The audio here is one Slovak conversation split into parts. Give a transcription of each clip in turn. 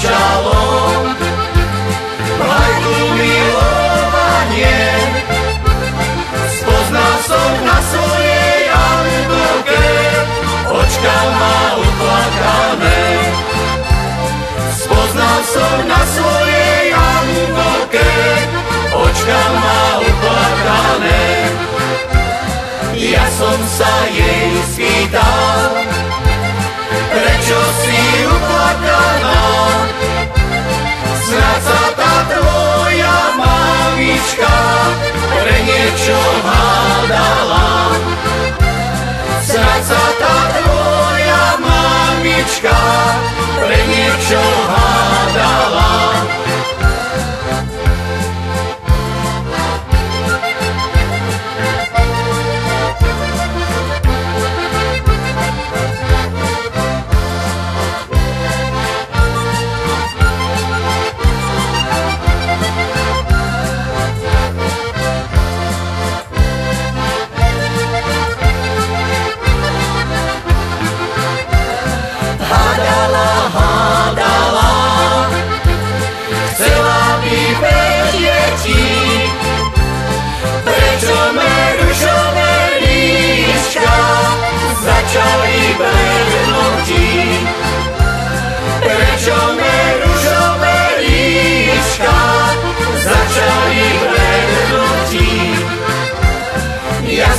začalo. Hajku milovanie, spoznal som na svojej jablke, očka má uplakané. Spoznal som na svojej jablke, očka má uplakané. Ja som sa jej spýtal, prečo si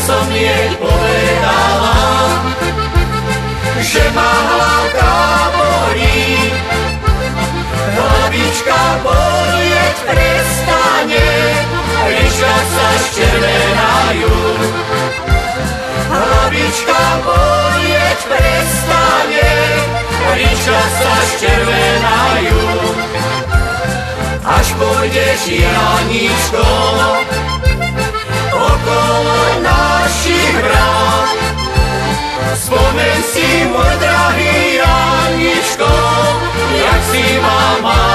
som jej povedala, že ma hlavka bolí. Hlavička bolieť prestane, ríška sa ščervenajú. Hlavička bolieť prestane, ríška sa ščervenajú. Až pôjdeš, Janičko, Spomen si, môj drahý Janičko, jak si ma mal.